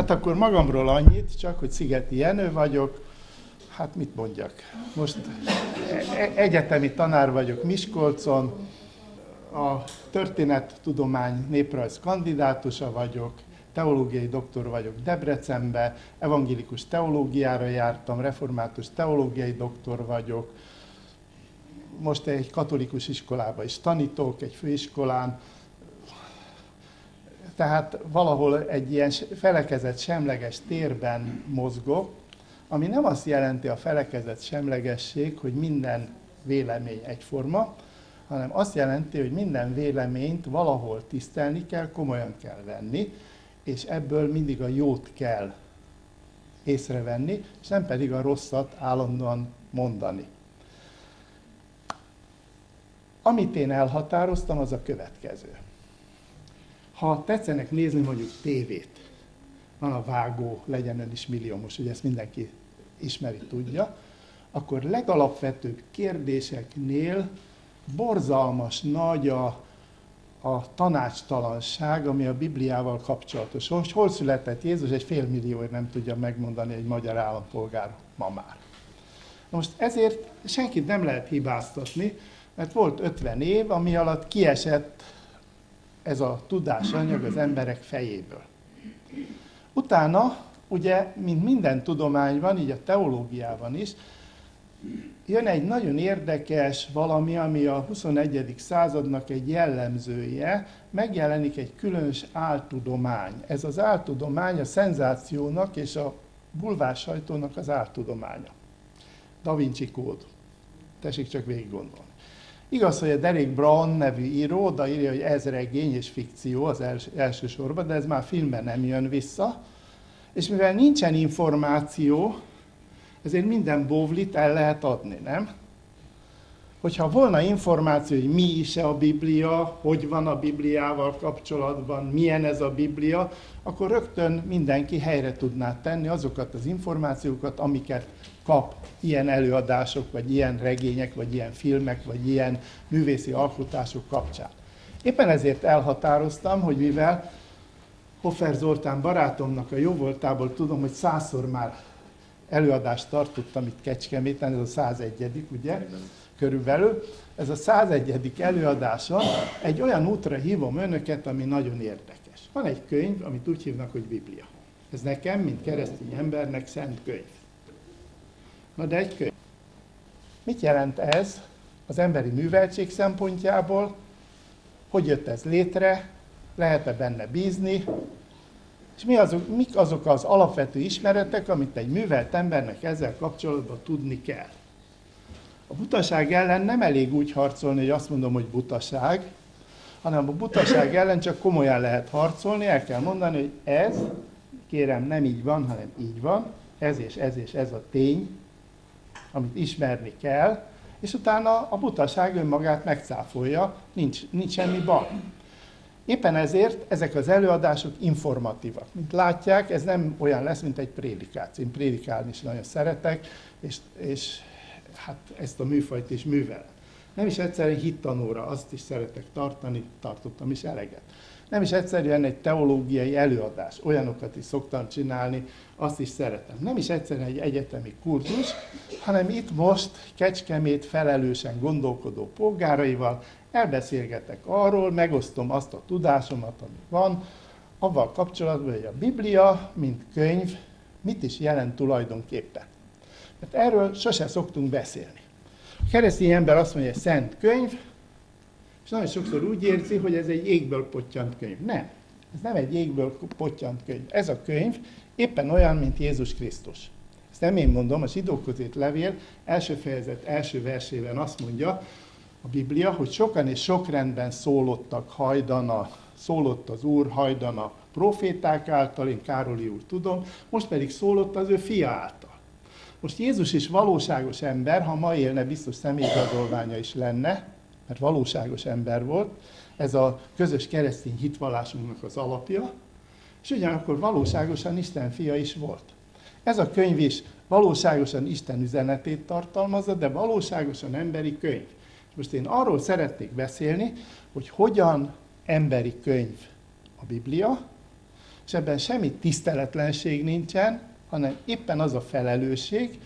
Hát akkor magamról annyit, csak hogy Szigeti Jenő vagyok, hát mit mondjak. Most e- egyetemi tanár vagyok Miskolcon, a történettudomány néprajz kandidátusa vagyok, teológiai doktor vagyok Debrecenbe, evangélikus teológiára jártam, református teológiai doktor vagyok, most egy katolikus iskolába is tanítok, egy főiskolán, tehát valahol egy ilyen felekezett semleges térben mozgok, ami nem azt jelenti a felekezett semlegesség, hogy minden vélemény egyforma, hanem azt jelenti, hogy minden véleményt valahol tisztelni kell, komolyan kell venni, és ebből mindig a jót kell észrevenni, és nem pedig a rosszat állandóan mondani. Amit én elhatároztam, az a következő. Ha tetszenek nézni mondjuk tévét, van a vágó, legyen ön is milliómos, ugye ezt mindenki ismeri, tudja, akkor legalapvetőbb kérdéseknél borzalmas nagy a, a tanácstalanság, ami a Bibliával kapcsolatos. Hogy hol született Jézus, egy fél millióért nem tudja megmondani egy magyar állampolgár ma már. Most ezért senkit nem lehet hibáztatni, mert volt 50 év, ami alatt kiesett ez a tudásanyag az emberek fejéből. Utána, ugye, mint minden tudományban, így a teológiában is, jön egy nagyon érdekes valami, ami a 21. századnak egy jellemzője, megjelenik egy különös áltudomány. Ez az áltudomány a szenzációnak és a bulvársajtónak az áltudománya. Da Vinci kód. Tessék csak végig gondolni. Igaz, hogy a Derek Brown nevű író oda írja, hogy ez regény és fikció az els, elsősorban, de ez már filmben nem jön vissza. És mivel nincsen információ, ezért minden bóvlit el lehet adni, nem? Hogyha volna információ, hogy mi is a Biblia, hogy van a Bibliával kapcsolatban, milyen ez a Biblia, akkor rögtön mindenki helyre tudná tenni azokat az információkat, amiket kap ilyen előadások, vagy ilyen regények, vagy ilyen filmek, vagy ilyen művészi alkotások kapcsán. Éppen ezért elhatároztam, hogy mivel Hoffer Zoltán barátomnak a jó voltából tudom, hogy százszor már előadást tartottam itt Kecskeméten, ez a 101 ugye, körülbelül. Ez a 101 előadása egy olyan útra hívom önöket, ami nagyon érdekes. Van egy könyv, amit úgy hívnak, hogy Biblia. Ez nekem, mint keresztény embernek szent könyv. Na de egy könyv. Mit jelent ez az emberi műveltség szempontjából? Hogy jött ez létre? Lehet-e benne bízni? És mi azok, mik azok az alapvető ismeretek, amit egy művelt embernek ezzel kapcsolatban tudni kell? A butaság ellen nem elég úgy harcolni, hogy azt mondom, hogy butaság, hanem a butaság ellen csak komolyan lehet harcolni, el kell mondani, hogy ez, kérem, nem így van, hanem így van, ez és ez és ez a tény, amit ismerni kell, és utána a butaság önmagát megcáfolja, nincs, nincs semmi baj. Éppen ezért ezek az előadások informatívak. Mint látják, ez nem olyan lesz, mint egy prédikáció. Én prédikálni is nagyon szeretek, és, és hát ezt a műfajt is művelem. Nem is egyszerűen hittanóra, azt is szeretek tartani, tartottam is eleget. Nem is egyszerűen egy teológiai előadás, olyanokat is szoktam csinálni, azt is szeretem. Nem is egyszerűen egy egyetemi kurzus, hanem itt most Kecskemét felelősen gondolkodó polgáraival elbeszélgetek arról, megosztom azt a tudásomat, ami van, avval kapcsolatban, hogy a Biblia, mint könyv, mit is jelent tulajdonképpen. Mert erről sose szoktunk beszélni. A keresztény ember azt mondja, hogy szent könyv, és nagyon sokszor úgy érzi, hogy ez egy égből pottyant könyv. Nem. Ez nem egy égből pottyant könyv. Ez a könyv éppen olyan, mint Jézus Krisztus. Ezt nem én mondom, a zsidóközét levél első fejezet első versében azt mondja a Biblia, hogy sokan és sok rendben szólottak hajdana, szólott az Úr hajdana proféták által, én Károli úr tudom, most pedig szólott az ő fia által. Most Jézus is valóságos ember, ha ma élne, biztos személyigazolványa is lenne, mert valóságos ember volt, ez a közös keresztény hitvallásunknak az alapja, és ugyanakkor valóságosan Isten fia is volt. Ez a könyv is valóságosan Isten üzenetét tartalmazza, de valóságosan emberi könyv. Most én arról szeretnék beszélni, hogy hogyan emberi könyv a Biblia, és ebben semmi tiszteletlenség nincsen, hanem éppen az a felelősség,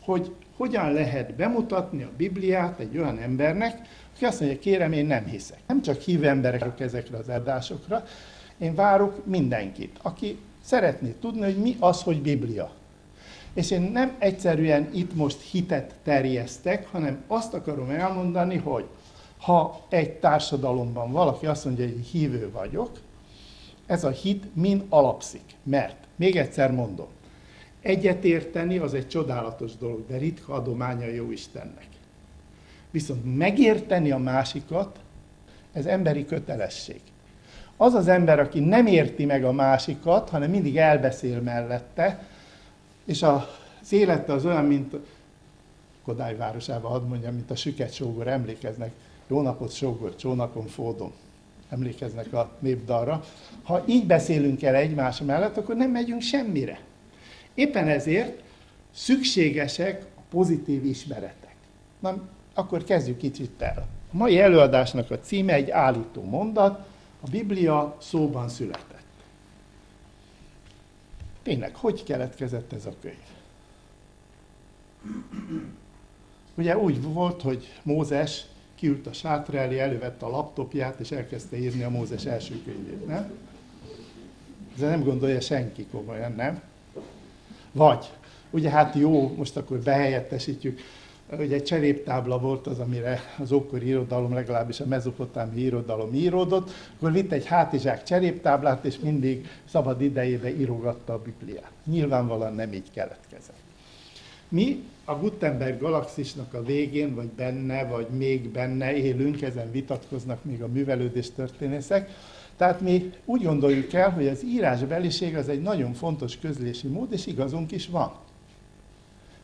hogy hogyan lehet bemutatni a Bibliát egy olyan embernek, aki azt mondja, kérem, én nem hiszek. Nem csak hív emberek ezekre az adásokra, én várok mindenkit, aki szeretné tudni, hogy mi az, hogy Biblia. És én nem egyszerűen itt most hitet terjesztek, hanem azt akarom elmondani, hogy ha egy társadalomban valaki azt mondja, hogy hívő vagyok, ez a hit mind alapszik. Mert, még egyszer mondom, egyetérteni az egy csodálatos dolog, de ritka adománya jó Istennek. Viszont megérteni a másikat, ez emberi kötelesség. Az az ember, aki nem érti meg a másikat, hanem mindig elbeszél mellette, és az élete az olyan, mint Kodály városában, hadd mondjam, mint a süket sógor, emlékeznek, jó napot sógor, csónakon fódom, emlékeznek a népdalra. Ha így beszélünk el egymás mellett, akkor nem megyünk semmire. Éppen ezért szükségesek a pozitív ismeretek. Na, akkor kezdjük kicsit el. A mai előadásnak a címe egy állító mondat, a Biblia szóban született. Tényleg, hogy keletkezett ez a könyv? Ugye úgy volt, hogy Mózes kiült a sátra elé, elővette a laptopját, és elkezdte írni a Mózes első könyvét, nem? Ez nem gondolja senki komolyan, nem? Vagy, ugye hát jó, most akkor behelyettesítjük, ugye cseréptábla volt az, amire az ókori irodalom, legalábbis a mezopotámi irodalom íródott, akkor vitt egy hátizsák cseréptáblát, és mindig szabad idejébe írogatta a Bibliát. Nyilvánvalóan nem így keletkezett. Mi a Gutenberg galaxisnak a végén, vagy benne, vagy még benne élünk, ezen vitatkoznak még a művelődés történészek, tehát mi úgy gondoljuk el, hogy az írásbeliség az egy nagyon fontos közlési mód, és igazunk is van.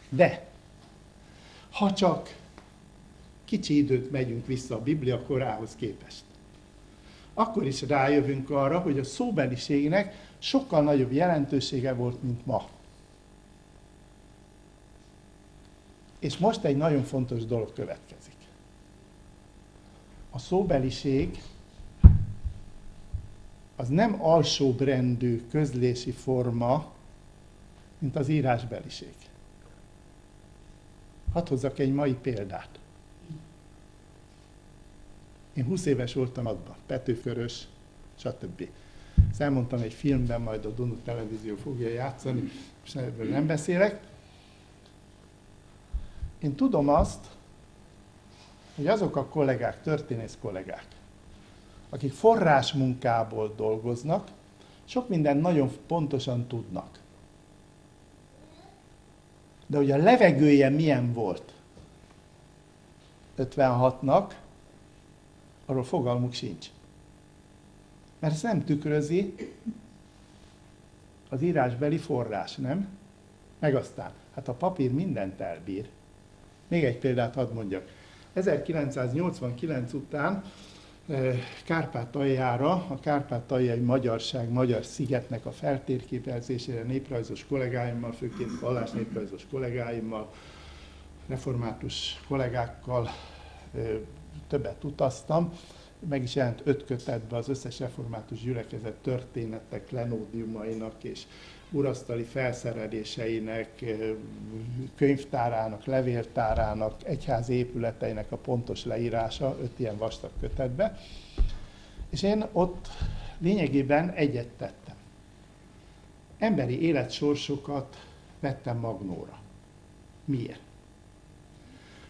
De ha csak kicsi időt megyünk vissza a Biblia korához képest, akkor is rájövünk arra, hogy a szóbeliségnek sokkal nagyobb jelentősége volt, mint ma. És most egy nagyon fontos dolog következik. A szóbeliség az nem alsóbrendű közlési forma, mint az írásbeliség. Hadd hozzak egy mai példát. Én 20 éves voltam abban, Petőförös, stb. Ezt elmondtam egy filmben, majd a Dunu Televízió fogja játszani, és ebből nem beszélek. Én tudom azt, hogy azok a kollégák, történész kollégák, akik forrásmunkából dolgoznak, sok minden nagyon pontosan tudnak. De hogy a levegője milyen volt 56-nak, arról fogalmuk sincs. Mert ez nem tükrözi az írásbeli forrás, nem? Meg aztán, hát a papír mindent elbír. Még egy példát hadd mondjak. 1989 után Kárpát-aljára, a Kárpát-aljai magyarság, magyar szigetnek a feltérképezésére néprajzos kollégáimmal, főként vallás néprajzos kollégáimmal, református kollégákkal többet utaztam, meg is jelent öt kötetbe az összes református gyülekezet történetek, lenódiumainak és urasztali felszereléseinek, könyvtárának, levéltárának, egyház épületeinek a pontos leírása, öt ilyen vastag kötetbe. És én ott lényegében egyet tettem. Emberi életsorsokat vettem magnóra. Miért?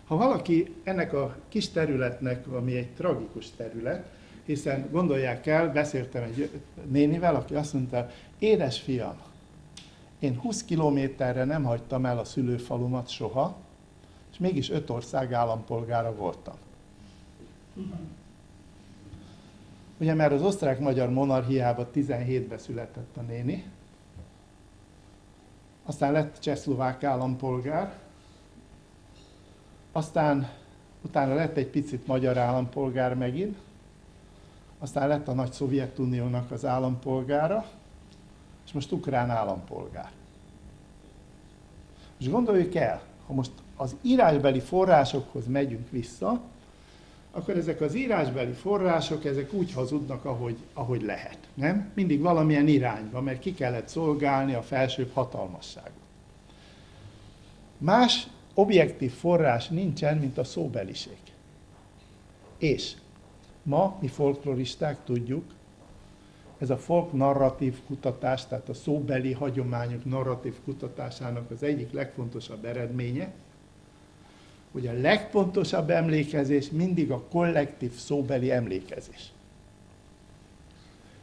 Ha valaki ennek a kis területnek, ami egy tragikus terület, hiszen gondolják el, beszéltem egy nénivel, aki azt mondta, édes fiam, én 20 kilométerre nem hagytam el a szülőfalumat soha, és mégis öt ország állampolgára voltam. Ugye mert az osztrák-magyar monarchiában 17-ben született a néni, aztán lett csehszlovák állampolgár, aztán utána lett egy picit magyar állampolgár megint, aztán lett a nagy Szovjetuniónak az állampolgára, és most ukrán állampolgár. És gondoljuk el, ha most az írásbeli forrásokhoz megyünk vissza, akkor ezek az írásbeli források, ezek úgy hazudnak, ahogy, ahogy lehet. Nem? Mindig valamilyen irányba, mert ki kellett szolgálni a felsőbb hatalmasságot. Más objektív forrás nincsen, mint a szóbeliség. És ma mi folkloristák tudjuk, ez a folk narratív kutatás, tehát a szóbeli hagyományok narratív kutatásának az egyik legfontosabb eredménye, hogy a legfontosabb emlékezés mindig a kollektív szóbeli emlékezés.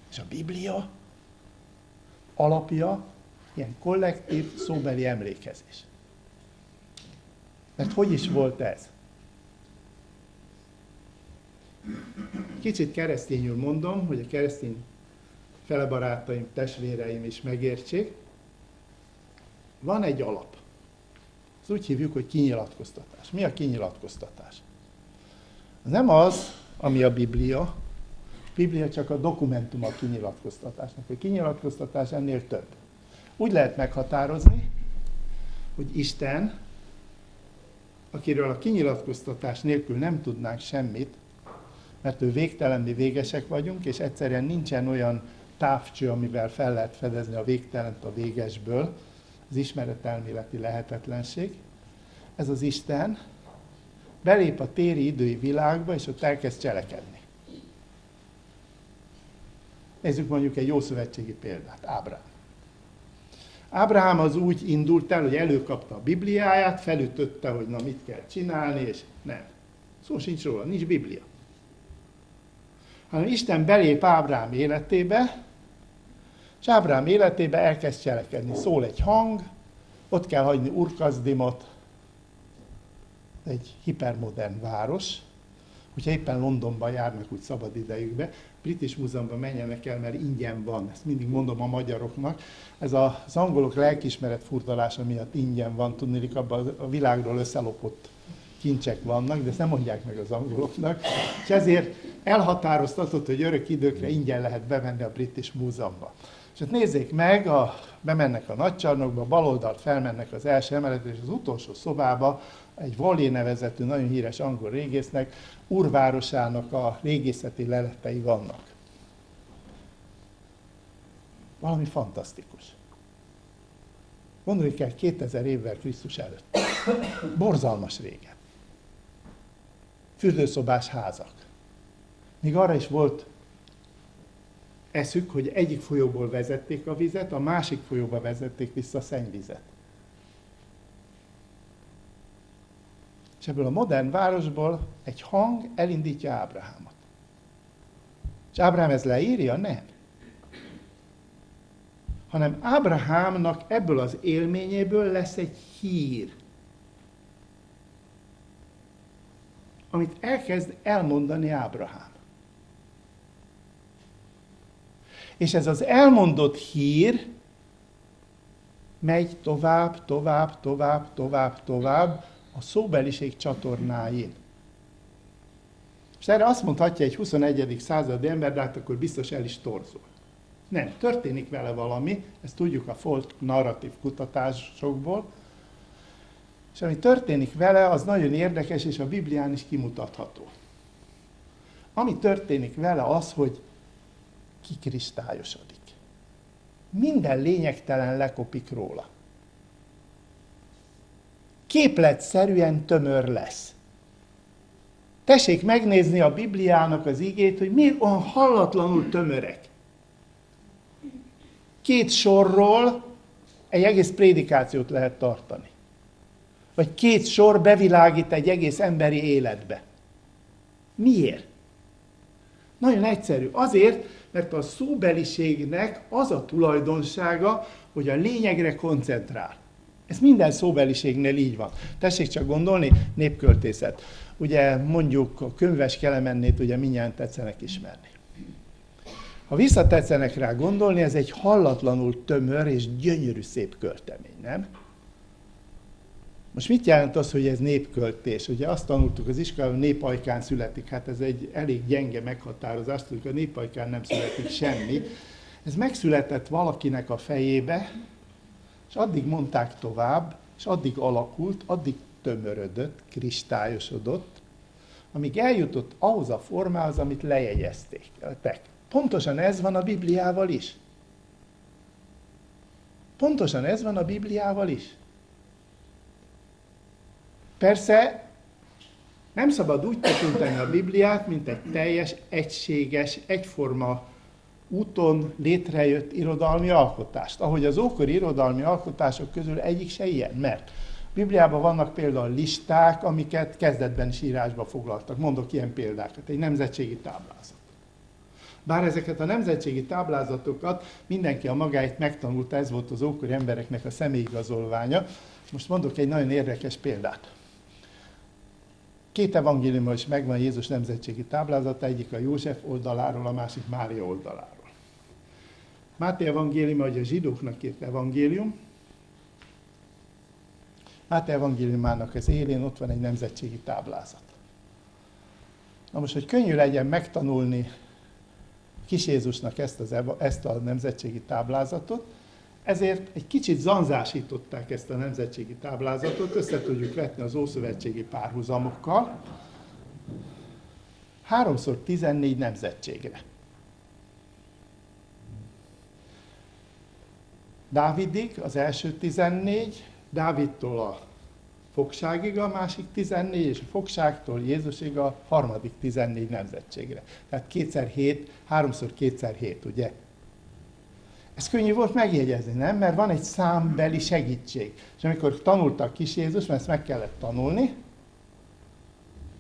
És a Biblia alapja ilyen kollektív szóbeli emlékezés. Mert hogy is volt ez? Kicsit keresztényül mondom, hogy a keresztény felebarátaim, testvéreim is megértsék. Van egy alap. Ezt úgy hívjuk, hogy kinyilatkoztatás. Mi a kinyilatkoztatás? Nem az, ami a Biblia. A Biblia csak a dokumentum a kinyilatkoztatásnak. A kinyilatkoztatás ennél több. Úgy lehet meghatározni, hogy Isten, akiről a kinyilatkoztatás nélkül nem tudnánk semmit, mert ő végtelen, mi végesek vagyunk, és egyszerűen nincsen olyan távcső, amivel fel lehet fedezni a végtelent a végesből, az ismeretelméleti lehetetlenség. Ez az Isten belép a téri idői világba, és ott elkezd cselekedni. Nézzük mondjuk egy jó szövetségi példát, Ábrám. Ábrahám az úgy indult el, hogy előkapta a Bibliáját, felütötte, hogy na mit kell csinálni, és nem. Szó sincs róla, nincs Biblia. Hanem Isten belép Ábrám életébe, és Ábrám életébe elkezd cselekedni. Szól egy hang, ott kell hagyni Urkazdimot, egy hipermodern város, hogyha éppen Londonban járnak úgy szabad idejükbe, British Múzeumban menjenek el, mert ingyen van. Ezt mindig mondom a magyaroknak. Ez az angolok lelkismeret furdalása miatt ingyen van, tudni, abban a világról összelopott kincsek vannak, de ezt nem mondják meg az angoloknak. És ezért elhatároztatott, hogy örök időkre ingyen lehet bevenni a British Múzeumban. És hát nézzék meg, a, bemennek a nagycsarnokba, bal oldalt felmennek az első emeletre, és az utolsó szobába egy Wally nevezetű, nagyon híres angol régésznek, urvárosának a régészeti leletei vannak. Valami fantasztikus. Gondolni kell 2000 évvel Krisztus előtt. Borzalmas régen. Fürdőszobás házak. Még arra is volt eszük, hogy egyik folyóból vezették a vizet, a másik folyóba vezették vissza a szennyvizet. És ebből a modern városból egy hang elindítja Ábrahámot. És Ábrahám ez leírja? Nem. Hanem Ábrahámnak ebből az élményéből lesz egy hír, amit elkezd elmondani Ábrahám. És ez az elmondott hír megy tovább, tovább, tovább, tovább, tovább a szóbeliség csatornáin. És erre azt mondhatja egy 21. századi ember, de hát akkor biztos el is torzul. Nem, történik vele valami, ezt tudjuk a folk narratív kutatásokból, és ami történik vele, az nagyon érdekes, és a Biblián is kimutatható. Ami történik vele az, hogy kikristályosodik. Minden lényegtelen lekopik róla. Képletszerűen tömör lesz. Tessék megnézni a Bibliának az igét, hogy miért olyan hallatlanul tömörek. Két sorról egy egész prédikációt lehet tartani. Vagy két sor bevilágít egy egész emberi életbe. Miért? Nagyon egyszerű. Azért, mert a szóbeliségnek az a tulajdonsága, hogy a lényegre koncentrál. Ez minden szóbeliségnél így van. Tessék csak gondolni, népköltészet. Ugye mondjuk a könyves kelemennét ugye mindjárt tetszenek ismerni. Ha visszatetszenek rá gondolni, ez egy hallatlanul tömör és gyönyörű szép költemény, nem? Most mit jelent az, hogy ez népköltés? Ugye azt tanultuk az iskolában, népajkán születik. Hát ez egy elég gyenge meghatározás, tudjuk, a népajkán nem születik semmi. Ez megszületett valakinek a fejébe, és addig mondták tovább, és addig alakult, addig tömörödött, kristályosodott, amíg eljutott ahhoz a formához, amit lejegyezték. Pontosan ez van a Bibliával is. Pontosan ez van a Bibliával is. Persze nem szabad úgy tekinteni a Bibliát, mint egy teljes, egységes, egyforma úton létrejött irodalmi alkotást. Ahogy az ókori irodalmi alkotások közül egyik se ilyen, mert Bibliában vannak például listák, amiket kezdetben is foglaltak. Mondok ilyen példákat. Egy nemzetségi táblázat. Bár ezeket a nemzetségi táblázatokat mindenki a magáit megtanulta, ez volt az ókori embereknek a személyigazolványa. Most mondok egy nagyon érdekes példát. Két evangéliumban is megvan Jézus nemzetségi táblázata, egyik a József oldaláról, a másik Mária oldaláról. Máté evangélium, hogy a zsidóknak írt evangélium, Máté evangéliumának az élén ott van egy nemzetségi táblázat. Na most, hogy könnyű legyen megtanulni kis Jézusnak ezt, az, ezt a nemzetségi táblázatot, ezért egy kicsit zanzásították ezt a nemzetségi táblázatot, össze tudjuk vetni az ószövetségi párhuzamokkal, háromszor 14 nemzetségre. Dávidig az első 14, Dávidtól a fogságig a másik 14, és a fogságtól Jézusig a harmadik 14 nemzetségre. Tehát kétszer hét, háromszor kétszer hét, ugye? Ez könnyű volt megjegyezni, nem? Mert van egy számbeli segítség. És amikor tanultak kis Jézus, mert ezt meg kellett tanulni,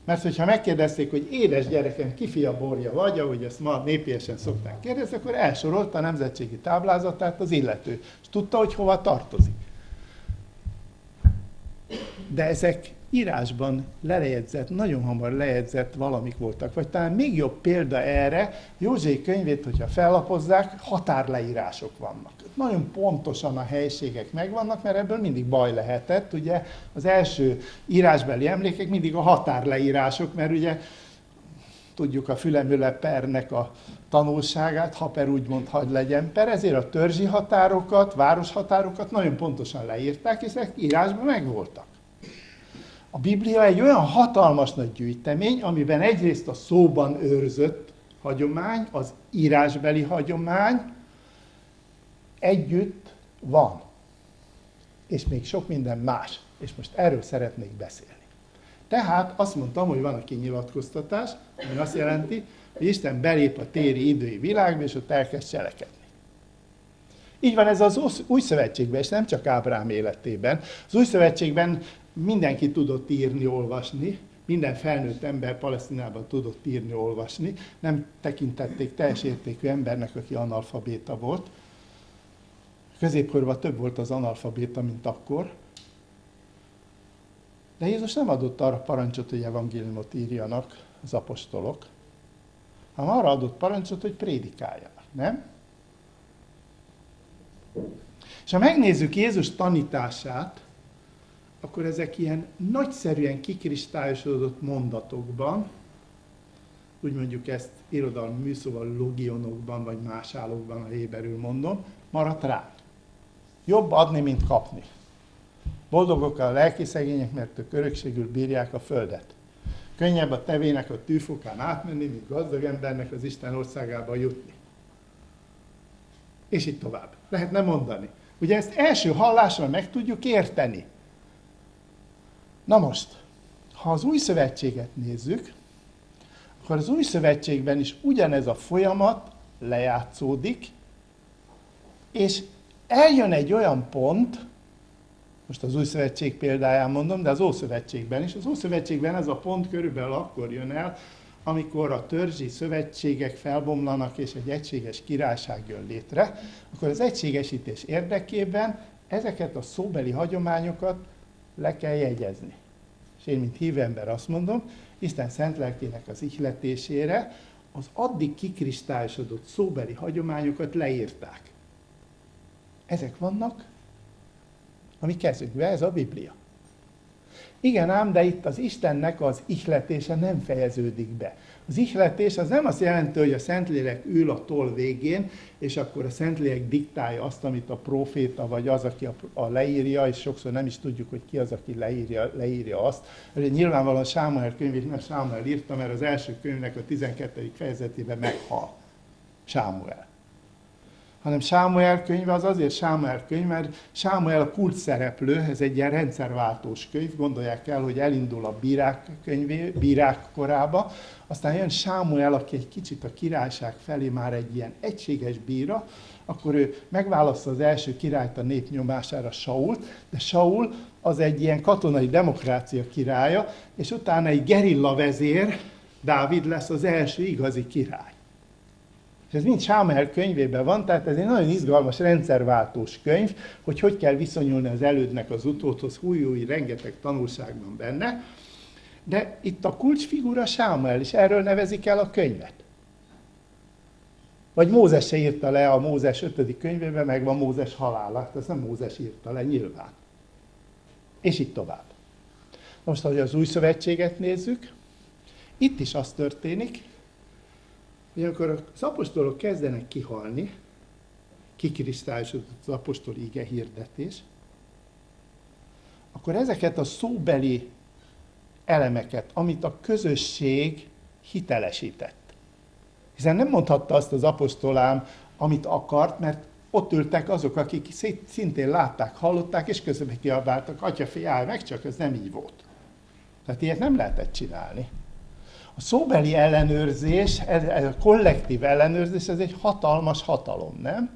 mert hogyha megkérdezték, hogy édes gyerekem, ki fia borja vagy, ahogy ezt ma népiesen szokták kérdezni, akkor elsorolta a nemzetségi táblázatát az illető, és tudta, hogy hova tartozik de ezek írásban lejegyzett, nagyon hamar lejegyzett valamik voltak. Vagy talán még jobb példa erre, József könyvét, hogyha fellapozzák, határleírások vannak. Nagyon pontosan a helységek megvannak, mert ebből mindig baj lehetett. Ugye az első írásbeli emlékek mindig a határleírások, mert ugye tudjuk a Fülemüle pernek a tanulságát, ha per úgymond hagy legyen per, ezért a törzsi határokat, városhatárokat nagyon pontosan leírták, és ezek írásban megvoltak. A Biblia egy olyan hatalmas nagy gyűjtemény, amiben egyrészt a szóban őrzött hagyomány, az írásbeli hagyomány együtt van. És még sok minden más. És most erről szeretnék beszélni. Tehát azt mondtam, hogy van a kinyilatkoztatás, ami azt jelenti, hogy Isten belép a téri idői világba, és ott elkezd cselekedni. Így van ez az új szövetségben, és nem csak Ábrám életében. Az új szövetségben mindenki tudott írni, olvasni, minden felnőtt ember Palesztinában tudott írni, olvasni, nem tekintették teljes értékű embernek, aki analfabéta volt. Középkorban több volt az analfabéta, mint akkor. De Jézus nem adott arra parancsot, hogy evangéliumot írjanak az apostolok, hanem arra adott parancsot, hogy prédikáljanak, nem? És ha megnézzük Jézus tanítását, akkor ezek ilyen nagyszerűen kikristályosodott mondatokban, úgy mondjuk ezt irodalmi műszóval logionokban, vagy más állókban, a héberül mondom, maradt rá. Jobb adni, mint kapni. Boldogok a lelki szegények, mert ők örökségül bírják a földet. Könnyebb a tevének a tűfokán átmenni, mint gazdag embernek az Isten országába jutni. És így tovább. Lehetne mondani. Ugye ezt első hallásra meg tudjuk érteni. Na most, ha az új szövetséget nézzük, akkor az új szövetségben is ugyanez a folyamat lejátszódik, és eljön egy olyan pont, most az új szövetség példáján mondom, de az Ószövetségben is. Az Ószövetségben ez a pont körülbelül akkor jön el, amikor a törzsi szövetségek felbomlanak és egy egységes királyság jön létre, akkor az egységesítés érdekében ezeket a szóbeli hagyományokat le kell jegyezni. És én, mint hívő ember azt mondom, Isten szent lelkének az ihletésére az addig kikristályosodott szóbeli hagyományokat leírták. Ezek vannak a mi kezünkbe, ez a Biblia. Igen ám, de itt az Istennek az ihletése nem fejeződik be. Az ihletés az nem azt jelenti, hogy a Szentlélek ül a toll végén, és akkor a Szentlélek diktálja azt, amit a proféta, vagy az, aki a, a leírja, és sokszor nem is tudjuk, hogy ki az, aki leírja, leírja azt. Ugye nyilvánvalóan Sámuel könyvét nem Sámuel írta, mert az első könyvnek a 12. fejezetében meghal Sámuel hanem Sámuel könyve az azért Sámuel könyv, mert Sámuel a kult szereplő, ez egy ilyen rendszerváltós könyv, gondolják el, hogy elindul a bírák könyvé, bírák korába, aztán jön Sámuel, aki egy kicsit a királyság felé már egy ilyen egységes bíra, akkor ő megválasztja az első királyt a nép nyomására, Sault, de Saul az egy ilyen katonai demokrácia királya, és utána egy gerilla vezér, Dávid lesz az első igazi király. És ez mind Sámuel könyvében van, tehát ez egy nagyon izgalmas rendszerváltós könyv, hogy hogy kell viszonyulni az elődnek az utódhoz, új, új, rengeteg tanulság van benne. De itt a kulcsfigura Sámuel, és erről nevezik el a könyvet. Vagy Mózes se írta le a Mózes 5. könyvében, meg van Mózes halála, ezt nem Mózes írta le, nyilván. És itt tovább. Most, hogy az új szövetséget nézzük, itt is az történik, hogy amikor az apostolok kezdenek kihalni, kikristályosodott az apostol ige hirdetés, akkor ezeket a szóbeli elemeket, amit a közösség hitelesített. Hiszen nem mondhatta azt az apostolám, amit akart, mert ott ültek azok, akik szintén látták, hallották, és közben kiabáltak, atya, fiállj meg, csak ez nem így volt. Tehát ilyet nem lehetett csinálni. A szóbeli ellenőrzés, ez a kollektív ellenőrzés, ez egy hatalmas hatalom, nem?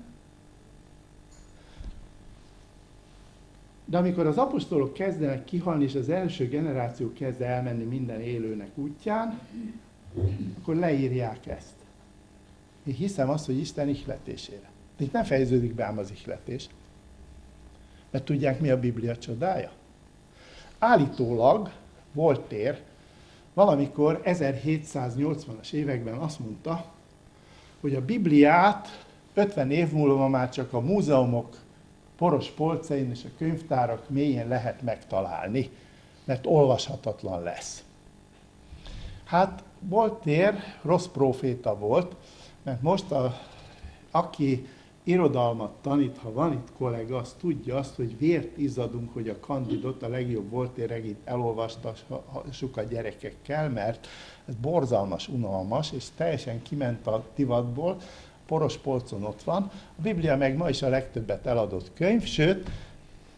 De amikor az apostolok kezdenek kihalni, és az első generáció kezd elmenni minden élőnek útján, akkor leírják ezt. Én hiszem azt, hogy Isten ihletésére. De itt nem fejeződik be ám az ihletés. Mert tudják, mi a Biblia csodája? Állítólag volt tér, valamikor 1780-as években azt mondta, hogy a Bibliát 50 év múlva már csak a múzeumok poros polcain és a könyvtárak mélyén lehet megtalálni, mert olvashatatlan lesz. Hát volt tér, rossz proféta volt, mert most a, aki irodalmat tanít, ha van itt kollega, az tudja azt, hogy vért izzadunk, hogy a kandidot, a legjobb volt regényt elolvastassuk a gyerekekkel, mert ez borzalmas, unalmas, és teljesen kiment a divatból, poros polcon ott van. A Biblia meg ma is a legtöbbet eladott könyv, sőt,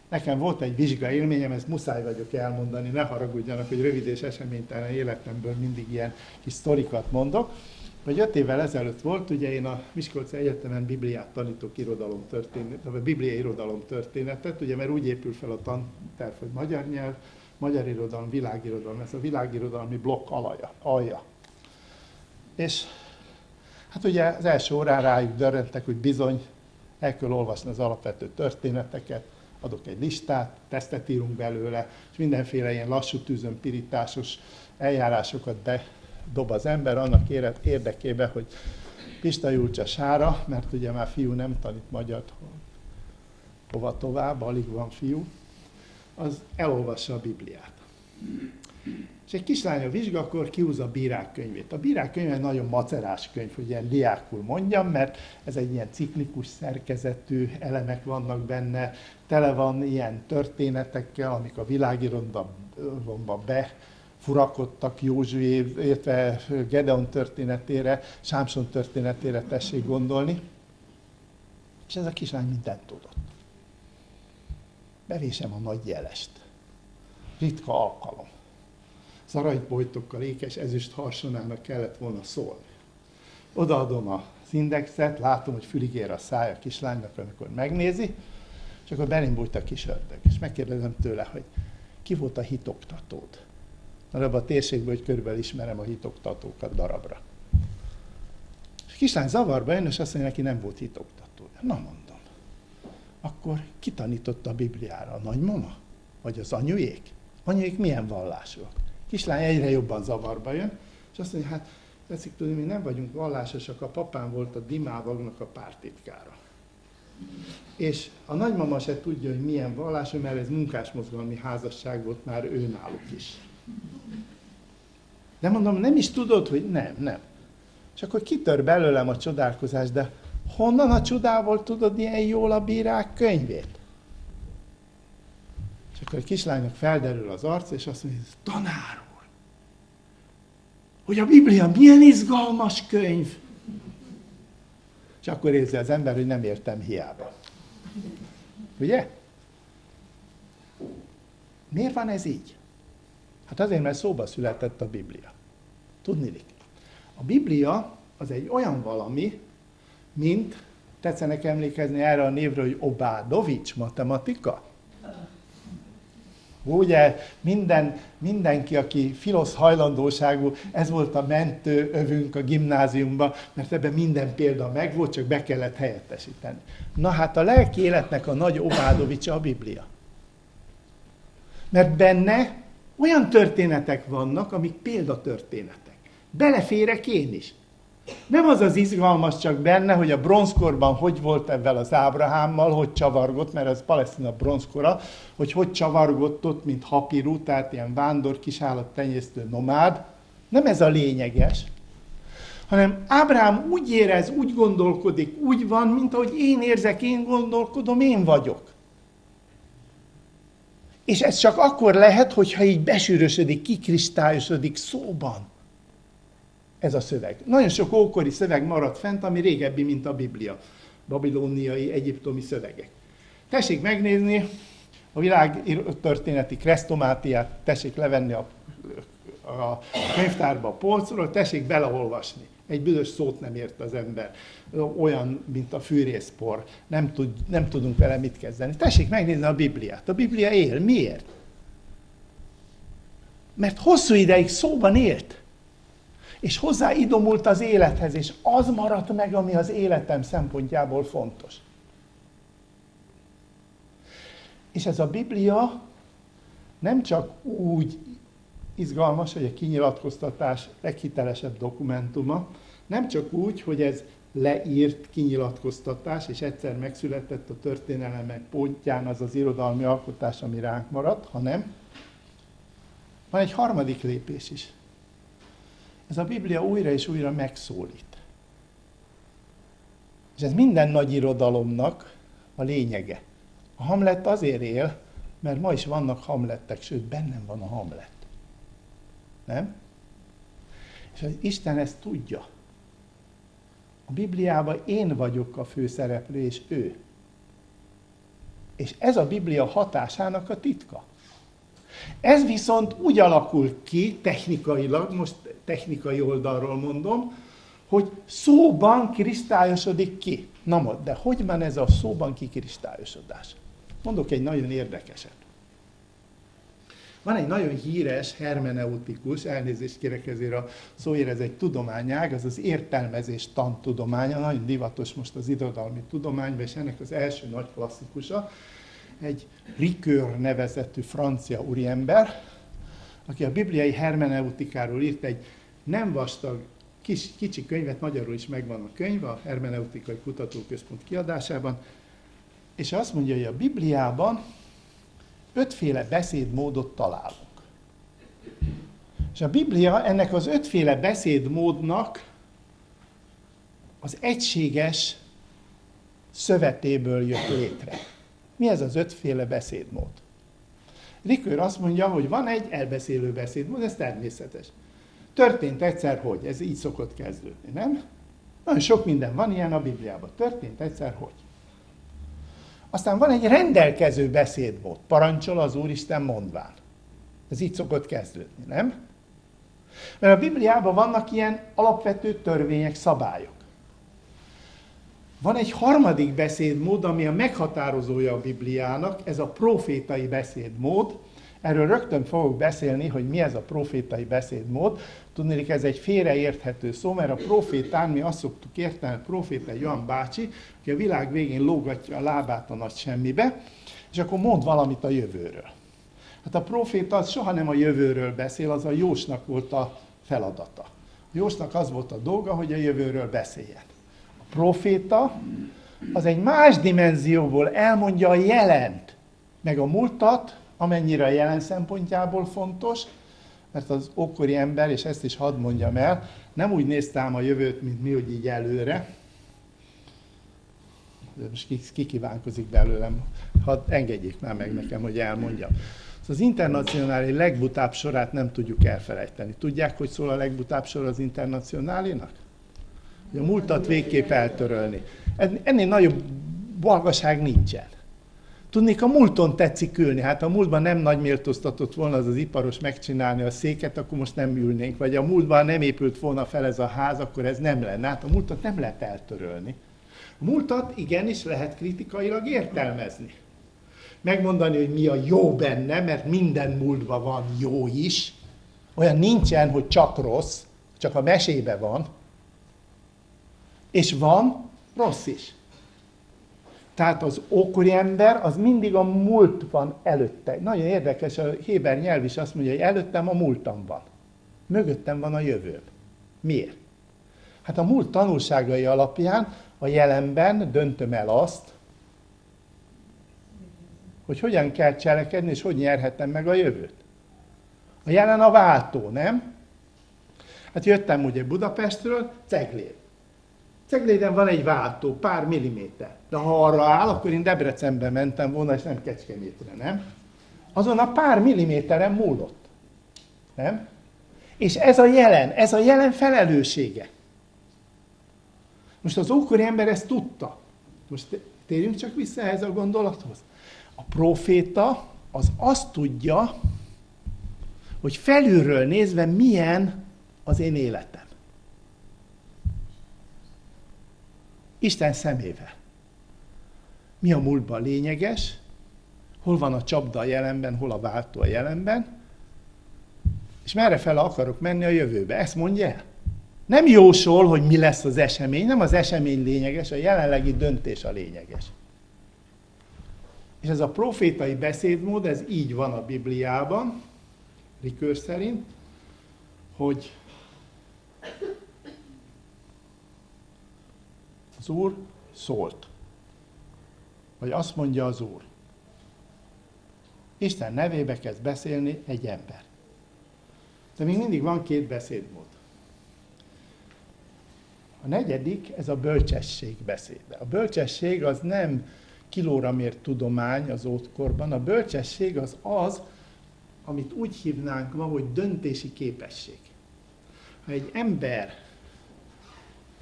nekem volt egy vizsga élményem, ezt muszáj vagyok elmondani, ne haragudjanak, hogy rövid és eseménytelen életemből mindig ilyen kis sztorikat mondok vagy öt évvel ezelőtt volt, ugye én a Miskolci Egyetemen Bibliát tanítok irodalom történetet, vagy bibliai irodalom történetet, ugye mert úgy épül fel a tanterv, hogy magyar nyelv, magyar irodalom, világirodalom, ez a világirodalmi blokk alaja, alja. És hát ugye az első órán rájuk dörrentek, hogy bizony el kell olvasni az alapvető történeteket, adok egy listát, tesztet írunk belőle, és mindenféle ilyen lassú tűzön pirításos eljárásokat be dob az ember annak érdekében, hogy Pista Julcsa Sára, mert ugye már fiú nem tanít magyart, hova tovább, alig van fiú, az elolvassa a Bibliát. És egy kislány a vizsgakor kiúzza a bírák könyvét. A bírák könyv egy nagyon macerás könyv, hogy ilyen diákul mondjam, mert ez egy ilyen ciklikus szerkezetű elemek vannak benne, tele van ilyen történetekkel, amik a világirodalomba be furakodtak Józsué, illetve Gedeon történetére, Sámson történetére tessék gondolni. És ez a kislány mindent tudott. Bevésem a nagy jelest. Ritka alkalom. Szarajtbojtokkal ékes ezüst harsonának kellett volna szólni. Odaadom az indexet, látom, hogy fülig ér a szája a kislánynak, amikor megnézi, és akkor belém a kis ördög, és megkérdezem tőle, hogy ki volt a hitoktatód? Abban a térségből, hogy körülbelül ismerem a hitoktatókat darabra. És a kislány zavarba jön, és azt mondja, neki nem volt hitoktató. Na mondom, akkor ki tanította a Bibliára? A nagymama? Vagy az anyuék? Anyuék milyen vallásúak? Kislány egyre jobban zavarba jön, és azt mondja, hát tetszik tudni, mi nem vagyunk vallásosak, a papám volt a Dimávagnak a pártitkára. És a nagymama se tudja, hogy milyen vallás, mert ez munkásmozgalmi házasság volt már ő náluk is. De mondom, nem is tudod, hogy nem, nem. És akkor kitör belőlem a csodálkozás, de honnan a csodából tudod ilyen jól a bírák könyvét? És akkor a kislánynak felderül az arc, és azt mondja, tanár úr, hogy a Biblia milyen izgalmas könyv. És akkor érzi az ember, hogy nem értem hiába. Ugye? Miért van ez így? Hát azért, mert szóba született a Biblia. Tudnilik. A Biblia az egy olyan valami, mint, tetszenek emlékezni erre a névről, hogy Obádovics matematika? Ugye minden, mindenki, aki filosz hajlandóságú, ez volt a mentő övünk a gimnáziumban, mert ebben minden példa megvolt, csak be kellett helyettesíteni. Na hát a lelki életnek a nagy Obádovics a Biblia. Mert benne olyan történetek vannak, amik példatörténetek. Beleférek én is. Nem az az izgalmas csak benne, hogy a bronzkorban hogy volt ebben az Ábrahámmal, hogy csavargott, mert ez Palesztina bronzkora, hogy hogy csavargott ott, mint hapirú, tehát ilyen vándor, tenyésztő nomád. Nem ez a lényeges, hanem Ábrahám úgy érez, úgy gondolkodik, úgy van, mint ahogy én érzek, én gondolkodom, én vagyok. És ez csak akkor lehet, hogyha így besűrösödik, kikristályosodik szóban ez a szöveg. Nagyon sok ókori szöveg maradt fent, ami régebbi, mint a Biblia. Babilóniai, egyiptomi szövegek. Tessék megnézni a világ történeti kresztomátiát, tessék levenni a, a könyvtárba a polcról, tessék beleolvasni. Egy büdös szót nem ért az ember. Olyan, mint a fűrészpor. Nem, tud, nem tudunk vele mit kezdeni. Tessék megnézni a Bibliát. A Biblia él. Miért? Mert hosszú ideig szóban élt és hozzá idomult az élethez, és az maradt meg, ami az életem szempontjából fontos. És ez a Biblia nem csak úgy izgalmas, hogy a kinyilatkoztatás leghitelesebb dokumentuma, nem csak úgy, hogy ez leírt kinyilatkoztatás, és egyszer megszületett a történelemek pontján az az irodalmi alkotás, ami ránk maradt, hanem van egy harmadik lépés is. Ez a Biblia újra és újra megszólít. És ez minden nagy irodalomnak a lényege. A Hamlet azért él, mert ma is vannak Hamlettek, sőt, bennem van a Hamlet. Nem? És az Isten ezt tudja. A Bibliában én vagyok a főszereplő, és ő. És ez a Biblia hatásának a titka. Ez viszont úgy alakul ki technikailag, most technikai oldalról mondom, hogy szóban kristályosodik ki. Na de hogy van ez a szóban kikristályosodás? Mondok egy nagyon érdekeset. Van egy nagyon híres hermeneutikus, elnézést kérek ezért a szóért, ez egy tudományág, az az értelmezés tantudománya, nagyon divatos most az irodalmi tudományban, és ennek az első nagy klasszikusa, egy Ricoeur nevezetű francia úriember, aki a bibliai hermeneutikáról írt egy nem vastag, kis, kicsi könyvet, magyarul is megvan a könyv, a Hermeneutikai Kutatóközpont kiadásában, és azt mondja, hogy a Bibliában ötféle beszédmódot találunk. És a Biblia ennek az ötféle beszédmódnak az egységes szövetéből jött létre. Mi ez az ötféle beszédmód? Rikőr azt mondja, hogy van egy elbeszélő beszédmód, ez természetes. Történt egyszer, hogy ez így szokott kezdődni, nem? Nagyon sok minden van ilyen a Bibliában. Történt egyszer, hogy. Aztán van egy rendelkező beszédmód. Parancsol az Úristen mondván. Ez így szokott kezdődni, nem? Mert a Bibliában vannak ilyen alapvető törvények, szabályok. Van egy harmadik beszédmód, ami a meghatározója a Bibliának, ez a profétai beszédmód. Erről rögtön fogok beszélni, hogy mi ez a profétai beszédmód. Tudnék, ez egy félreérthető szó, mert a profétán mi azt szoktuk érteni, hogy proféta egy olyan bácsi, aki a világ végén lógatja a lábát a nagy semmibe, és akkor mond valamit a jövőről. Hát a proféta az soha nem a jövőről beszél, az a Jósnak volt a feladata. A Jósnak az volt a dolga, hogy a jövőről beszéljen proféta, az egy más dimenzióból elmondja a jelent, meg a múltat, amennyire a jelen szempontjából fontos, mert az ókori ember, és ezt is hadd mondjam el, nem úgy nézte ám a jövőt, mint mi, hogy így előre. De most ki, ki kívánkozik belőlem, hadd engedjék már meg nekem, hogy elmondjam. Az internacionáli legbutább sorát nem tudjuk elfelejteni. Tudják, hogy szól a legbutább sor az internacionálinak? Hogy a múltat végképp eltörölni. Ennél nagyobb balgaság nincsen. Tudnék, a múlton tetszik ülni. Hát a múltban nem nagy méltóztatott volna az az iparos megcsinálni a széket, akkor most nem ülnénk. Vagy a múltban nem épült volna fel ez a ház, akkor ez nem lenne. Hát a múltat nem lehet eltörölni. A múltat igenis lehet kritikailag értelmezni. Megmondani, hogy mi a jó benne, mert minden múltban van jó is. Olyan nincsen, hogy csak rossz, csak a mesébe van. És van rossz is. Tehát az ókori ember az mindig a múlt van előtte. Nagyon érdekes, a Héber nyelv is azt mondja, hogy előttem a múltam van. Mögöttem van a jövőm. Miért? Hát a múlt tanulságai alapján a jelenben döntöm el azt, hogy hogyan kell cselekedni, és hogy nyerhetem meg a jövőt. A jelen a váltó, nem? Hát jöttem ugye Budapestről, Ceglét. Cegléden van egy váltó, pár milliméter. De ha arra áll, akkor én Debrecenbe mentem volna, és nem Kecskemétre, nem? Azon a pár milliméteren múlott. Nem? És ez a jelen, ez a jelen felelőssége. Most az ókori ember ezt tudta. Most térjünk csak vissza ehhez a gondolathoz. A proféta az azt tudja, hogy felülről nézve milyen az én életem. Isten szemével. Mi a múltban lényeges, hol van a csapda a jelenben, hol a váltó a jelenben, és merre fel akarok menni a jövőbe. Ezt mondja el. Nem jósol, hogy mi lesz az esemény, nem az esemény lényeges, a jelenlegi döntés a lényeges. És ez a profétai beszédmód, ez így van a Bibliában, Rikör szerint, hogy Az Úr szólt. Vagy azt mondja az Úr. Isten nevébe kezd beszélni egy ember. De még mindig van két beszédmód. A negyedik, ez a bölcsesség beszéde. A bölcsesség az nem kilóra mért tudomány az ótkorban, a bölcsesség az az, amit úgy hívnánk ma, hogy döntési képesség. Ha egy ember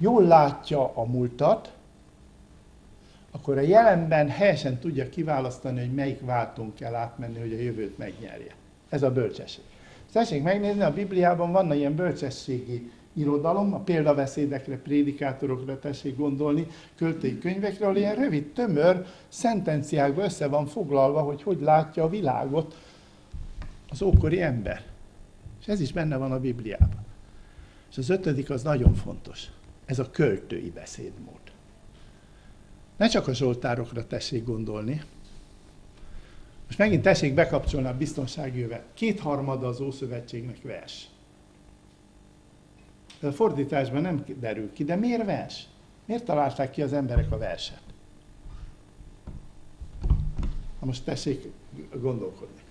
jól látja a múltat, akkor a jelenben helyesen tudja kiválasztani, hogy melyik váltón kell átmenni, hogy a jövőt megnyerje. Ez a bölcsesség. Tessék megnézni, a Bibliában van ilyen bölcsességi irodalom, a példaveszédekre, prédikátorokra tessék gondolni, költői könyvekre, ahol ilyen rövid, tömör szentenciákban össze van foglalva, hogy hogy látja a világot az ókori ember. És ez is benne van a Bibliában. És az ötödik az nagyon fontos. Ez a költői beszédmód. Ne csak a zsoltárokra tessék gondolni. Most megint tessék bekapcsolni a biztonsági jövet. Kétharmada az Ószövetségnek vers. Ez a fordításban nem derül ki, de miért vers? Miért találták ki az emberek a verset? Na most tessék gondolkodni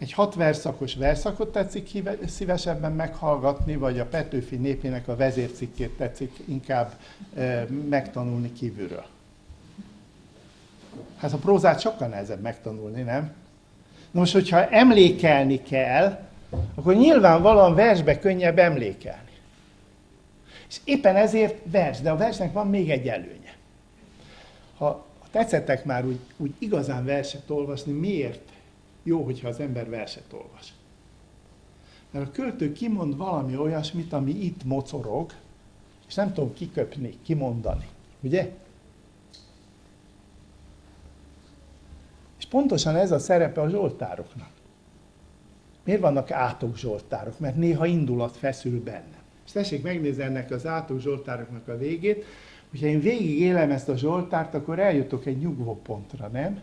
egy hat verszakos verszakot tetszik szívesebben meghallgatni, vagy a Petőfi népének a vezércikkét tetszik inkább e, megtanulni kívülről? Hát a prózát sokkal nehezebb megtanulni, nem? Na most, hogyha emlékelni kell, akkor nyilvánvalóan versbe könnyebb emlékelni. És éppen ezért vers, de a versnek van még egy előnye. Ha tetszettek már úgy, úgy igazán verset olvasni, miért jó, hogyha az ember verset olvas. Mert a költő kimond valami olyasmit, ami itt mocorog, és nem tudom kiköpni, kimondani. Ugye? És pontosan ez a szerepe a zsoltároknak. Miért vannak átok zsoltárok? Mert néha indulat feszül benne. És tessék megnézni ennek az átok zsoltároknak a végét, hogyha én végig élem ezt a zsoltárt, akkor eljutok egy nyugvó pontra, nem?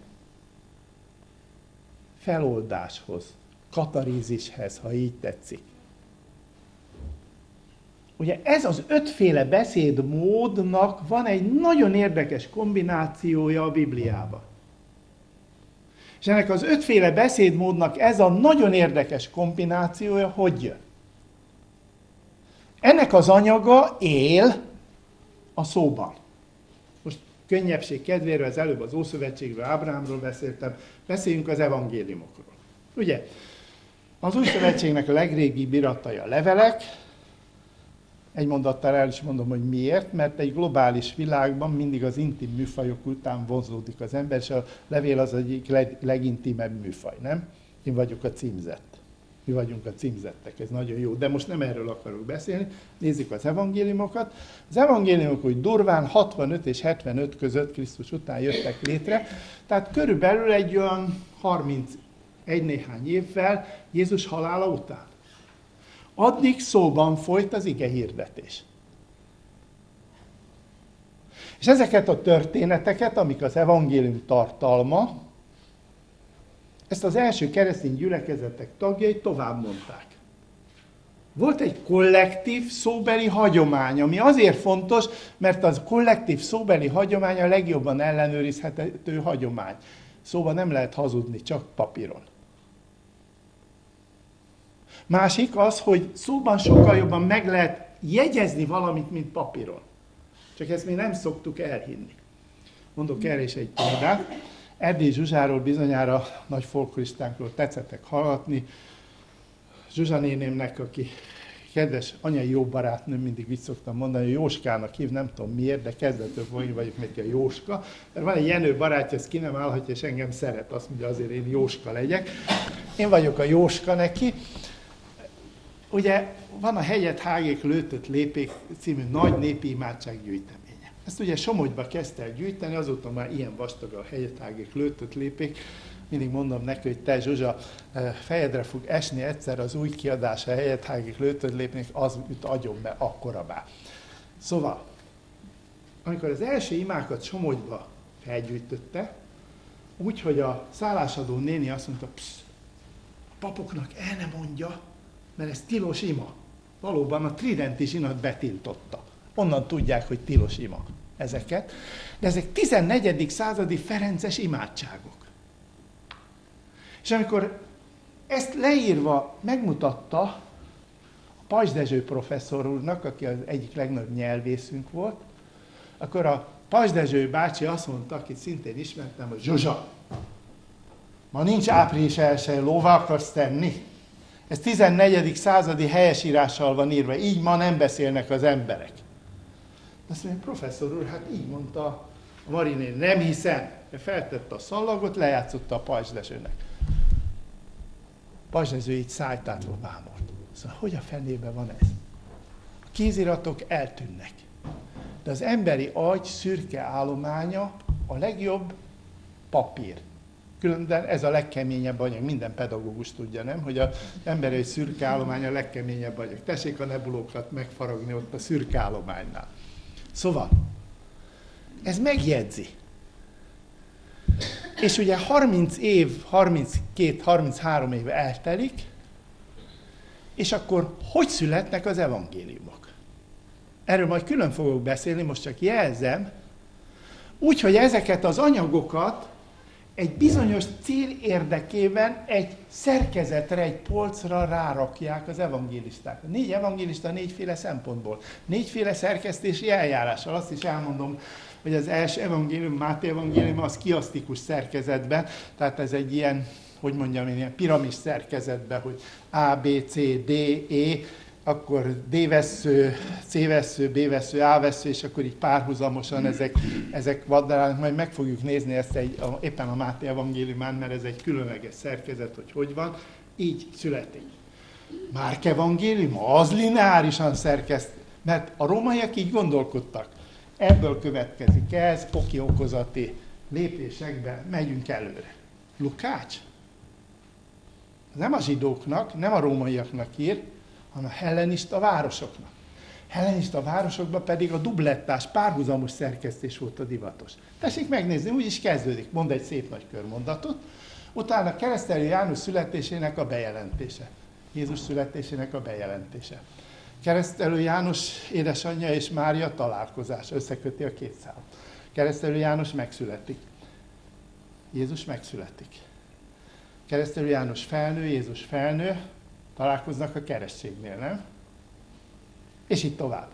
Feloldáshoz, katarízishez, ha így tetszik. ugye ez az ötféle beszédmódnak van egy nagyon érdekes kombinációja a Bibliában. És ennek az ötféle beszédmódnak ez a nagyon érdekes kombinációja hogy jön? Ennek az anyaga él a szóban. Könnyebbség kedvére, az előbb az Ószövetségről, Ábrámról beszéltem, beszéljünk az evangéliumokról. Ugye, az Új Szövetségnek a legrégibb iratai a levelek, egy mondattal el is mondom, hogy miért, mert egy globális világban mindig az intim műfajok után vonzódik az ember, és a levél az egyik leg, legintimebb műfaj, nem? Én vagyok a címzett. Mi vagyunk a címzettek, ez nagyon jó. De most nem erről akarok beszélni. Nézzük az evangéliumokat. Az evangéliumok úgy durván 65 és 75 között Krisztus után jöttek létre, tehát körülbelül egy olyan 30 egy néhány évvel Jézus halála után. Addig szóban folyt az ige hirdetés. És ezeket a történeteket, amik az evangélium tartalma, ezt az első keresztény gyülekezetek tagjai tovább mondták. Volt egy kollektív szóbeli hagyomány, ami azért fontos, mert az kollektív szóbeli hagyomány a legjobban ellenőrizhető hagyomány. Szóval nem lehet hazudni, csak papíron. Másik az, hogy szóban sokkal jobban meg lehet jegyezni valamit, mint papíron. Csak ezt mi nem szoktuk elhinni. Mondok erre is egy példát. Erdély Zsuzsáról bizonyára nagy folkloristánkról tetszettek hallgatni. Zsuzsa nénémnek, aki kedves anyai jó barátnőm, mindig így szoktam mondani, Jóskának hív, nem tudom miért, de kezdetől fogja vagyok neki a Jóska. Mert van egy Jenő barátja, ez ki nem állhatja, és engem szeret, azt mondja, azért én Jóska legyek. Én vagyok a Jóska neki, ugye van a Hegyet Hágék Lőtött Lépék című nagy népi imádság gyűjteménye. Ezt ugye Somogyba kezdte el gyűjteni, azóta már ilyen vastag a Hegyet Hágék Lőtött Lépék. Mindig mondom neki, hogy te Zsuzsa, eh, fejedre fog esni egyszer az új kiadása a Hegyet Hágék Lőtött Lépék, az üt agyon be bá. Szóval, amikor az első imákat Somogyba felgyűjtötte, úgy, hogy a szállásadó néni azt mondta, a papoknak el nem mondja, mert ez tilos ima. Valóban a tridenti zsinat betiltotta. Onnan tudják, hogy tilos ima ezeket. De ezek 14. századi Ferences imádságok. És amikor ezt leírva megmutatta a Pajs Dezső professzor úrnak, aki az egyik legnagyobb nyelvészünk volt, akkor a Pajs Dezső bácsi azt mondta, akit szintén ismertem, hogy Zsuzsa, ma nincs április első lóvá akarsz tenni? Ez 14. századi helyesírással van írva, így ma nem beszélnek az emberek. Azt mondja, professzor úr, hát így mondta a Mariné, nem hiszem. Feltette a szallagot, lejátszotta a pajzsdesőnek. Pajzsdeső így szájtátva bámolt. Szóval, hogy a fenében van ez? A kéziratok eltűnnek. De az emberi agy szürke állománya a legjobb papír. Különben ez a legkeményebb anyag, minden pedagógus tudja, nem? Hogy az ember egy szürke állomány a legkeményebb anyag. Tessék a nebulókat megfaragni ott a szürke állománynál. Szóval, ez megjegyzi. És ugye 30 év, 32-33 év eltelik, és akkor hogy születnek az evangéliumok? Erről majd külön fogok beszélni, most csak jelzem, úgy, hogy ezeket az anyagokat egy bizonyos cél érdekében egy szerkezetre, egy polcra rárakják az evangélisták. Négy evangélista négyféle szempontból, négyféle szerkesztési eljárással. Azt is elmondom, hogy az első evangélium, Máté evangélium az kiasztikus szerkezetben, tehát ez egy ilyen, hogy mondjam én, ilyen piramis szerkezetben, hogy A, B, C, D, E, akkor D-vesző, C-vesző, B-vesző, A-vesző, és akkor így párhuzamosan ezek, ezek vaddalának, majd meg fogjuk nézni ezt egy, a, éppen a Máté evangéliumán, mert ez egy különleges szerkezet, hogy hogy van, így születik. Márk evangélium, az lineárisan szerkeszt, mert a rómaiak így gondolkodtak. Ebből következik ez, oki-okozati lépésekben megyünk előre. Lukács nem a zsidóknak, nem a rómaiaknak ír, hanem a hellenista városoknak. Hellenista városokban pedig a dublettás, párhuzamos szerkesztés volt a divatos. Tessék megnézni, úgy is kezdődik, mond egy szép nagy körmondatot, utána keresztelő János születésének a bejelentése. Jézus születésének a bejelentése. Keresztelő János édesanyja és Mária találkozás összeköti a két szál. Keresztelő János megszületik. Jézus megszületik. Keresztelő János felnő, Jézus felnő, találkoznak a kerességnél, nem? És így tovább.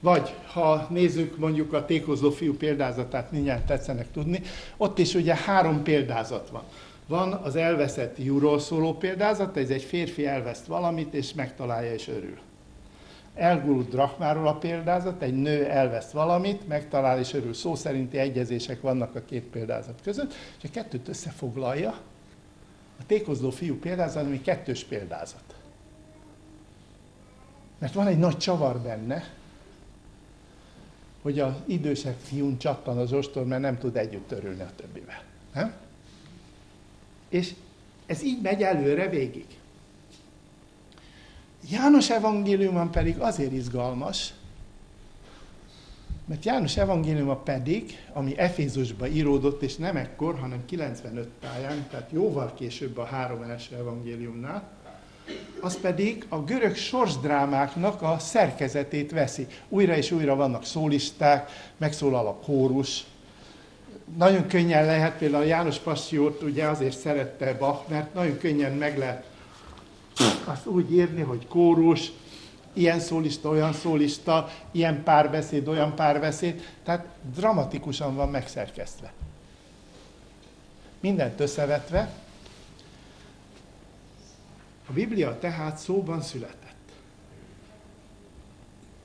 Vagy ha nézzük mondjuk a tékozó fiú példázatát, mindjárt tetszenek tudni, ott is ugye három példázat van. Van az elveszett júról szóló példázat, ez egy férfi elveszt valamit, és megtalálja és örül. Elgurult drachmáról a példázat, egy nő elvesz valamit, megtalál és örül. Szó szerinti egyezések vannak a két példázat között, és a kettőt összefoglalja. A tékozló fiú példázat, ami kettős példázat. Mert van egy nagy csavar benne, hogy az idősebb fiún csattan az ostor, mert nem tud együtt örülni a többivel. Nem? És ez így megy előre végig. János evangéliuma pedig azért izgalmas, mert János evangéliuma pedig, ami Efézusba íródott, és nem ekkor, hanem 95 táján, tehát jóval később a három első evangéliumnál, az pedig a görög sorsdrámáknak a szerkezetét veszi. Újra és újra vannak szólisták, megszólal a kórus. Nagyon könnyen lehet, például a János Passiót ugye azért szerette Bach, mert nagyon könnyen meg lehet azt úgy írni, hogy kórus, ilyen szólista, olyan szólista, ilyen párbeszéd, olyan párbeszéd, tehát dramatikusan van megszerkesztve. Mindent összevetve, a Biblia tehát szóban született.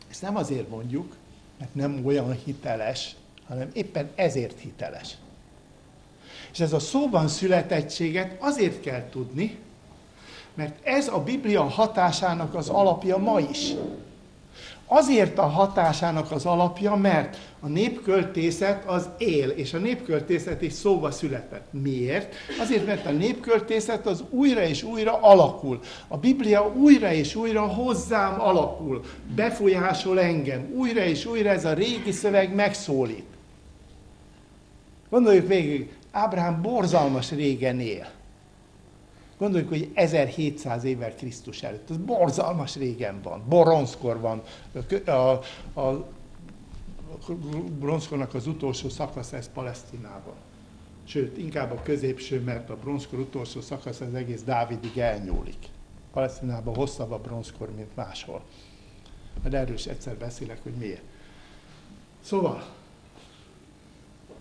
Ezt nem azért mondjuk, mert nem olyan hiteles, hanem éppen ezért hiteles. És ez a szóban születettséget azért kell tudni, mert ez a Biblia hatásának az alapja ma is. Azért a hatásának az alapja, mert a népköltészet az él, és a népköltészet is szóba született. Miért? Azért, mert a népköltészet az újra és újra alakul. A Biblia újra és újra hozzám alakul, befolyásol engem. Újra és újra ez a régi szöveg megszólít. Gondoljuk végig, Ábrahám borzalmas régen él. Gondoljuk, hogy 1700 évvel Krisztus előtt. Ez borzalmas régen van. Bronzkor van. A, a bronzkornak az utolsó szakasz ez Palesztinában. Sőt, inkább a középső, mert a bronzkor utolsó szakasz az egész Dávidig elnyúlik. Palesztinában hosszabb a bronzkor, mint máshol. Majd erről is egyszer beszélek, hogy miért. Szóval,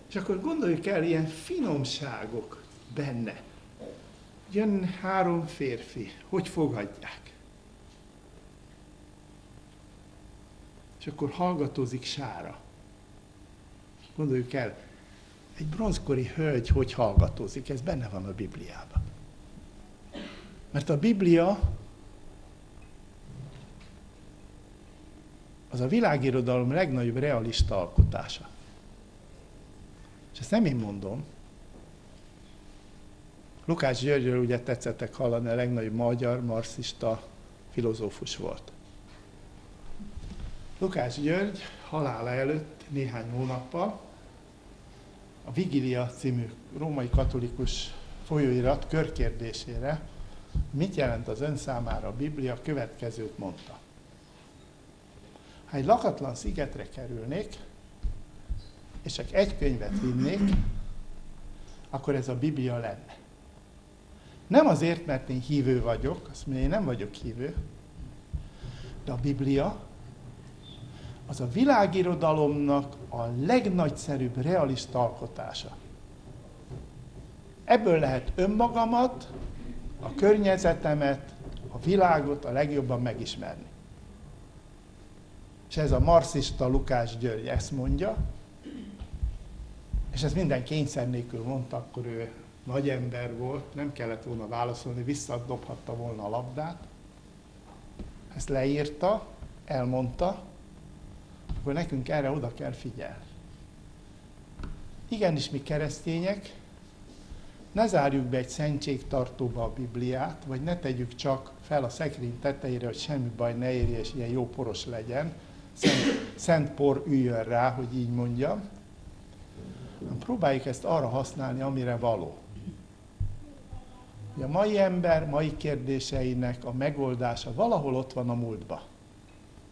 és akkor gondoljuk el ilyen finomságok benne jön három férfi, hogy fogadják? És akkor hallgatózik Sára. Gondoljuk el, egy bronzkori hölgy hogy hallgatózik, ez benne van a Bibliában. Mert a Biblia az a világirodalom legnagyobb realista alkotása. És ezt nem én mondom, Lukács Györgyről ugye tetszettek hallani, a legnagyobb magyar marxista filozófus volt. Lukács György halála előtt néhány hónappal a Vigilia című római katolikus folyóirat körkérdésére, mit jelent az ön számára a Biblia, következőt mondta. Ha egy lakatlan szigetre kerülnék, és csak egy könyvet vinnék, akkor ez a Biblia lenne. Nem azért, mert én hívő vagyok, azt mondja, én nem vagyok hívő, de a Biblia az a világirodalomnak a legnagyszerűbb realista alkotása. Ebből lehet önmagamat, a környezetemet, a világot a legjobban megismerni. És ez a marxista Lukás György ezt mondja, és ez minden kényszer nélkül mondta, akkor ő nagy ember volt, nem kellett volna válaszolni, visszadobhatta volna a labdát. Ezt leírta, elmondta, akkor nekünk erre oda kell figyelni. Igenis mi keresztények, ne zárjuk be egy szentségtartóba a Bibliát, vagy ne tegyük csak fel a szekrény tetejére, hogy semmi baj ne érje, és ilyen jó poros legyen, szent, szent por üljön rá, hogy így mondjam. Próbáljuk ezt arra használni, amire való hogy a mai ember mai kérdéseinek a megoldása valahol ott van a múltba.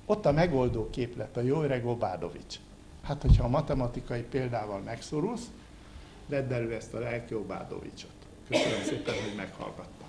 Ott a megoldó képlet, a jó öreg Obádovics. Hát, hogyha a matematikai példával megszorulsz, vedd elő ezt a lelki Obádovicsot. Köszönöm szépen, hogy meghallgattak.